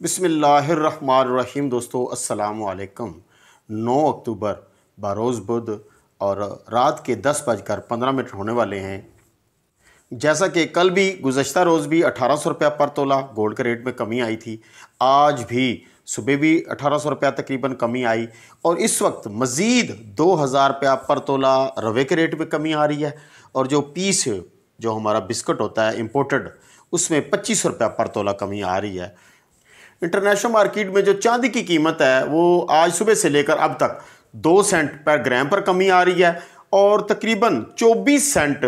बिसमीम दोस्तों अस्सलाम वालेकुम 9 अक्टूबर, बरोज़ बुध और रात के दस बजकर पंद्रह मिनट होने वाले हैं। जैसा कि कल भी गुजशत रोज़ भी अठारह सौ रुपया पर तोला, गोल्ड के रेट में कमी आई थी। आज भी सुबह भी अठारह सौ रुपया तकरीबन कमी आई और इस वक्त मज़ीद दो हज़ार रुपया पर तोला रवे के रेट में कमी आ रही है और जो पीस, जो हमारा बिस्कुट होता है, इम्पोर्टेड, उसमें पच्चीस रुपया पर तोला कमी आ रही है। इंटरनेशनल मार्केट में जो चांदी की कीमत है, वो आज सुबह से लेकर अब तक दो सेंट पर ग्राम पर कमी आ रही है और तकरीबन 24 सेंट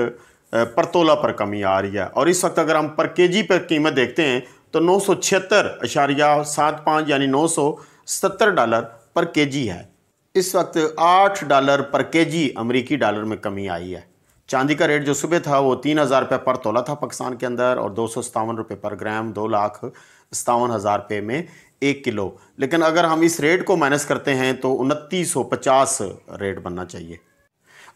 पर तोला पर कमी आ रही है। और इस वक्त अगर हम पर केजी पर कीमत देखते हैं तो नौ सौ छिहत्तर अशारिया सात पाँच यानी नौ सौ सत्तर डॉलर पर केजी है। इस वक्त आठ डॉलर पर केजी अमरीकी डॉलर में कमी आई है। चांदी का रेट जो सुबह था वो तीन हज़ार रुपये पर तोला था पाकिस्तान के अंदर और दो सौ सतावन रुपये पर ग्राम, दो लाख सतावन हज़ार रुपये में एक किलो। लेकिन अगर हम इस रेट को माइनस करते हैं तो उनतीस सौ पचास रेट बनना चाहिए।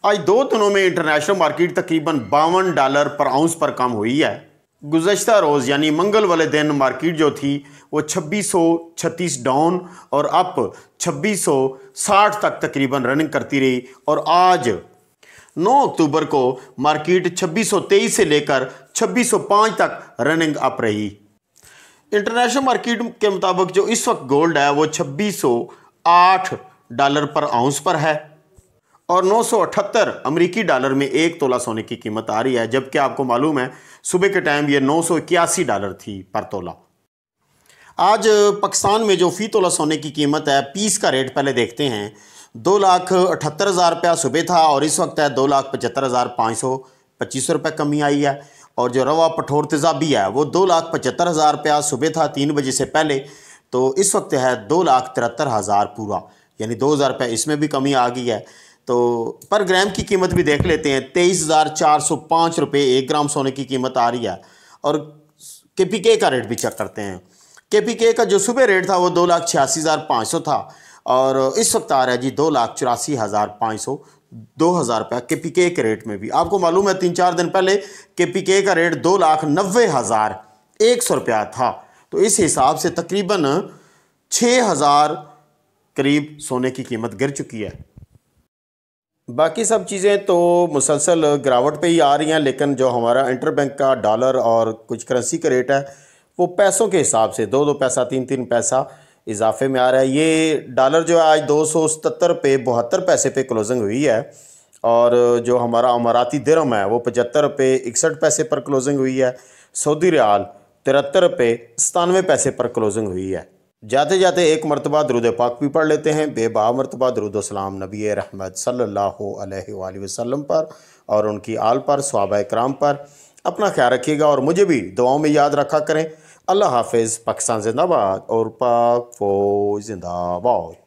आज दो दिनों में इंटरनेशनल मार्केट तकरीबन बावन डॉलर पर आउंस पर कम हुई है। गुजशत रोज़ यानी मंगल वाले दिन मार्केट जो थी वो छब्बीस सौ छत्तीस डाउन और अप छब्बीस सौ साठ तक तकरीबन रनिंग करती रही और आज 9 अक्टूबर को मार्केट 2623 से लेकर 2605 तक रनिंग अप रही। इंटरनेशनल मार्केट के मुताबिक जो इस वक्त गोल्ड है, वो 2608 डॉलर पर आउंस पर है और 978 अमेरिकी डॉलर में एक तोला सोने की कीमत आ रही है, जबकि आपको मालूम है, सुबह के टाइम ये नौ डॉलर थी पर तोला। आज पाकिस्तान में जो फ़ी तोला सोने की कीमत है, पीस का रेट पहले देखते हैं। दो लाख अठहत्तर हज़ार रुपया सुबह था और इस वक्त है दो लाख पचहत्तर हज़ार पाँच सौ पच्चीस सौ रुपये कमी आई है। और जो रवा पठोर तेज़ाबी है, वो दो लाख पचहत्तर हज़ार रुपया सुबह था तीन बजे से पहले तो इस वक्त है दो लाख तिहत्तर हज़ार पूरा। यानी दो हज़ार रुपये इसमें भी कमी आ गई है। तो पर ग्राम की कीमत भी देख लेते हैं, तेईस हज़ार चार सौ पाँच रुपये एक ग्राम सोने की कीमत आ रही है। और के पी के का रेट भी चेक करते हैं। के पी के का जो सुबह रेट था, वो दो लाख छियासी हज़ार पाँच सौ था। और इस वक्त आ रहा है जी दो लाख चौरासी हज़ार पाँच सौ दो हज़ार रुपया के पी के के रेट में भी। आपको मालूम है, तीन चार दिन पहले के पी के का रेट दो लाख नब्बे हज़ार एक सौ रुपया था। तो इस हिसाब से तकरीबन छः हज़ार करीब सोने की कीमत गिर चुकी है। बाकी सब चीज़ें तो मुसलसल गिरावट पे ही आ रही हैं, लेकिन जो हमारा इंटर बैंक का डॉलर और कुछ करेंसी का रेट है, वो पैसों के हिसाब से, दो दो पैसा, तीन तीन पैसा इजाफे में आ रहा है। ये डॉलर जो है आज दो सौ सतर पे, बहत्तर पैसे पे क्लोजिंग हुई है और जो हमारा अमाराती दिरम है, वो पचहत्तर रुपये इकसठ पैसे पर क्लोजिंग हुई है। सऊदी रियाल तिहत्तर रुपये सतानवे पैसे पर क्लोजिंग हुई है। जाते जाते एक मरतबा दरुद पाक भी पढ़ लेते हैं। बेबा मरतबा दरुदसलाम नबी रहमत अलैहि वसल्लम पर और उनकी आल पर सहाबा कराम पर। अपना ख्याल रखिएगा और मुझे भी दुआओं में याद रखा करें। अल्लाह हाफिज़ पाकिस्तान जिंदाबाद और पाक फौज जिंदाबाद।